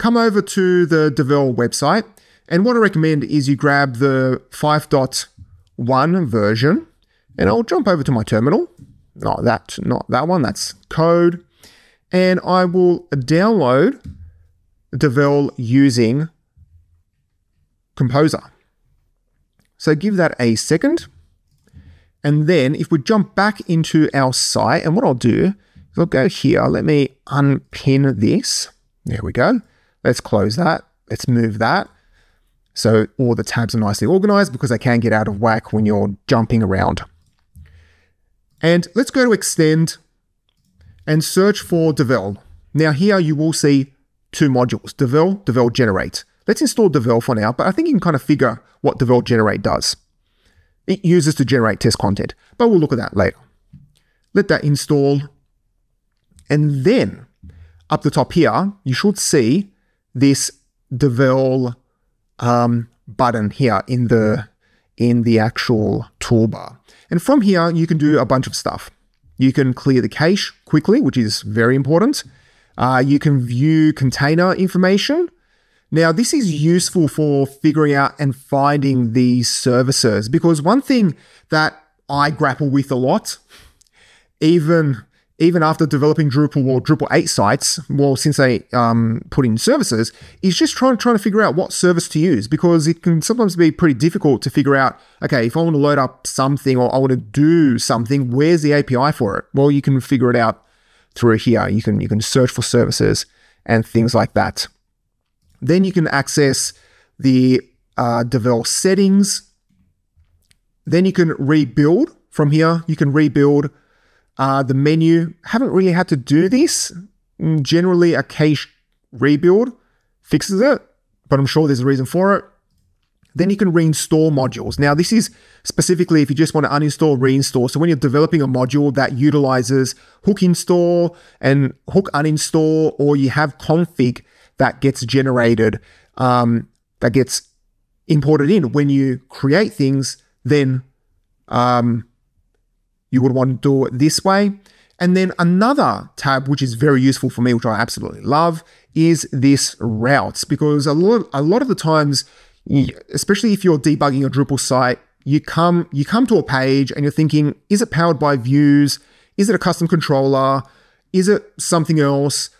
come over to the Devel website. And what I recommend is you grab the 5.1 version. And I'll jump over to my terminal. Not that, not that one, that's code. And I will download Devel using Composer. So give that a second. And then if we jump back into our site, and what I'll do is I'll go here, let me unpin this. There we go. Let's close that. Let's move that. So all the tabs are nicely organized because they can get out of whack when you're jumping around. And let's go to extend and search for Devel. Now here you will see two modules, Devel, Devel Generate. Let's install Devel for now, but I think you can kind of figure what Devel Generate does. It uses to generate test content, but we'll look at that later. Let that install. And then up the top here, you should see this Devel um, button here in the in the actual toolbar. And from here, you can do a bunch of stuff. You can clear the cache quickly, which is very important. Uh, you can view container information. Now, this is useful for figuring out and finding these services because one thing that I grapple with a lot, even even after developing Drupal or Drupal 8 sites, well, since they um, put in services, is just trying, trying to figure out what service to use because it can sometimes be pretty difficult to figure out, okay, if I want to load up something or I want to do something, where's the API for it? Well, you can figure it out through here. You can, you can search for services and things like that. Then you can access the uh, Devel settings. Then you can rebuild from here. You can rebuild uh, the menu. Haven't really had to do this. Mm, generally, a cache rebuild fixes it, but I'm sure there's a reason for it. Then you can reinstall modules. Now, this is specifically if you just want to uninstall, reinstall. So when you're developing a module that utilizes hook install and hook uninstall, or you have config that gets generated, um, that gets imported in when you create things, then um, you would want to do it this way. And then another tab, which is very useful for me, which I absolutely love, is this routes because a lot, a lot of the times, especially if you're debugging a Drupal site, you come you come to a page and you're thinking, is it powered by views? Is it a custom controller? Is it something else?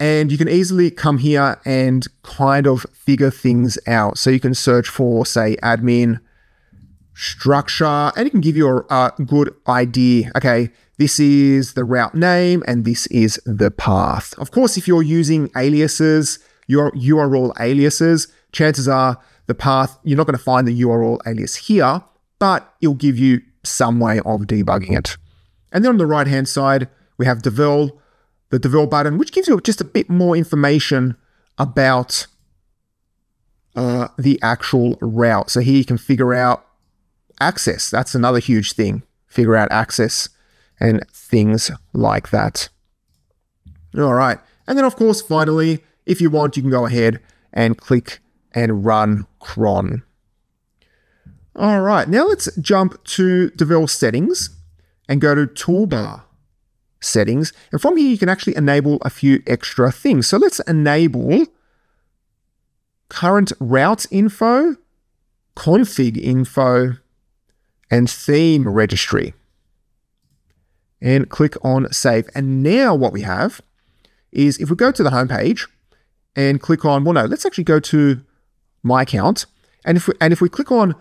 And you can easily come here and kind of figure things out. So you can search for, say, admin structure, and it can give you a, a good idea. Okay, this is the route name, and this is the path. Of course, if you're using aliases, your URL aliases, chances are the path, you're not going to find the URL alias here, but it'll give you some way of debugging it. And then on the right hand side, we have Devel, the Devel button, which gives you just a bit more information about uh, the actual route. So here you can figure out access. That's another huge thing. Figure out access and things like that. All right. And then, of course, finally, if you want, you can go ahead and click and run cron. All right. Now let's jump to Devel settings and go to toolbar settings. And from here, you can actually enable a few extra things. So let's enable current route info, config info, and theme registry. And click on save. And now what we have is if we go to the homepage and click on, well, no, let's actually go to my account. And if we, and if we click on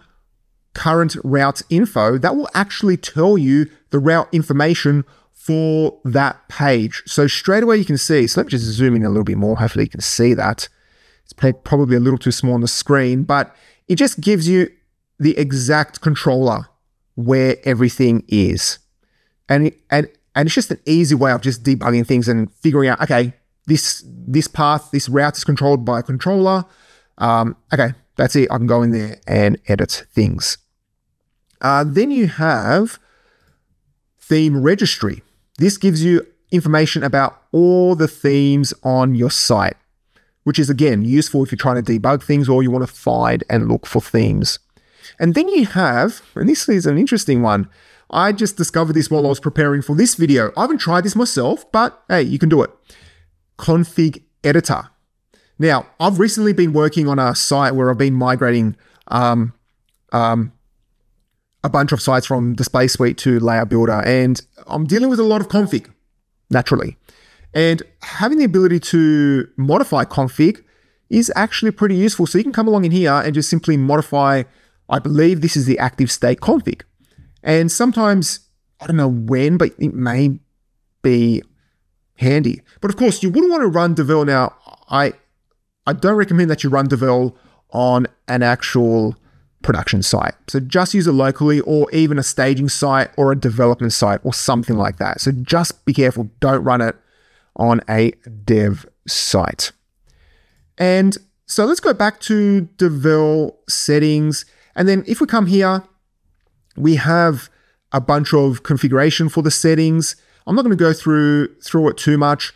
current route info, that will actually tell you the route information for that page. So straight away you can see, so let me just zoom in a little bit more. Hopefully you can see that. It's probably a little too small on the screen, but it just gives you the exact controller where everything is. And, and, and it's just an easy way of just debugging things and figuring out, okay, this, this path, this route is controlled by a controller. Um, okay, that's it. I can go in there and edit things. Uh, then you have theme registry. This gives you information about all the themes on your site, which is again useful if you're trying to debug things or you want to find and look for themes. And then you have, and this is an interesting one. I just discovered this while I was preparing for this video. I haven't tried this myself, but hey, you can do it. Config editor. Now, I've recently been working on a site where I've been migrating um, um, a bunch of sites from Display Suite to Layout Builder, and I'm dealing with a lot of config, naturally. And having the ability to modify config is actually pretty useful. So you can come along in here and just simply modify, I believe this is the active state config. And sometimes, I don't know when, but it may be handy. But of course, you wouldn't want to run Devel now. I I don't recommend that you run Devel on an actual production site. So just use it locally or even a staging site or a development site or something like that. So just be careful. Don't run it on a dev site. And so let's go back to Devel settings. And then if we come here, we have a bunch of configuration for the settings. I'm not going to go through through it too much,